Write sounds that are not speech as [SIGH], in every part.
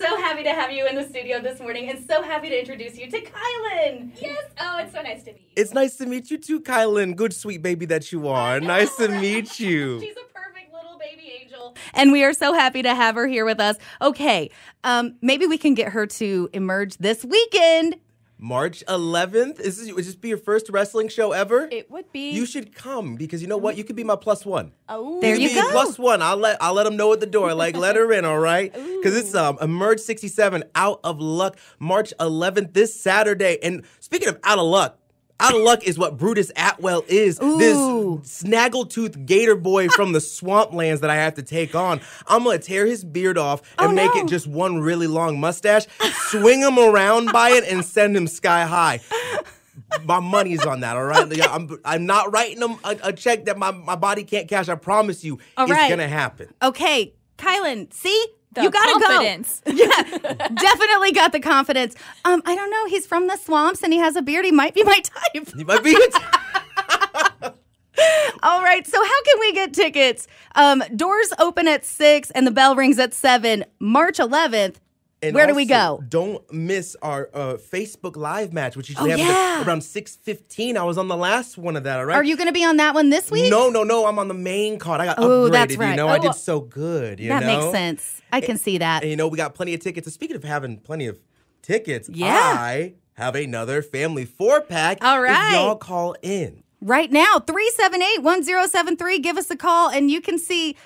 So happy to have you in the studio this morning and so happy to introduce you to Kylan. Yes. Oh, it's so nice to meet you. It's nice to meet you too, Kylan. Good sweet baby that you are. Nice to meet you. [LAUGHS] She's a perfect little baby angel. And we are so happy to have her here with us. Okay, um, maybe we can get her to emerge this weekend. March 11th. Is this would this be your first wrestling show ever? It would be. you should come because you know what? You could be my plus one. oh, There you could be go. Plus one. I'll let I'll let them know at the door. Like let her in, all right? Because it's um Emerge 67 out of luck March 11th this Saturday. And speaking of out of luck. Out of luck is what Brutus Atwell is. Ooh. This snaggletooth gator boy [LAUGHS] from the swamplands that I have to take on. I'm gonna tear his beard off and Oh, make no. it just one really long mustache, swing him around by it, and send him sky high my money's on that, all right? Yeah, I'm, I'm not writing them a, a check that my, my body can't cash. I promise you, All it's right. gonna happen. Okay, Kylan, see? The you gotta confidence. go. [LAUGHS] Yeah, definitely got the confidence. Um, I don't know. He's from the swamps and he has a beard. He might be my type. You might be. [LAUGHS] [LAUGHS] All right. So how can we get tickets? Um, doors open at six and the bell rings at seven. March 11th. And Where do we go? Don't miss our uh, Facebook Live match, which usually Oh, happens yeah. around six fifteen. I was on the last one of that. All right. Are you going to be on that one this week? No, no, no. I'm on the main card. I got Oh, upgraded. that's You right. know, I Oh, did so good. You that know? makes sense. I can see that. And you know, we got plenty of tickets. And speaking of having plenty of tickets, Yeah. I have another family four pack. All right. If y'all call in. right now 378-1073 give us a call and you can see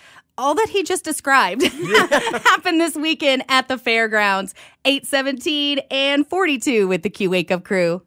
all that he just described [LAUGHS] happened this weekend at the fairgrounds. 817 and 42 with the q wake up crew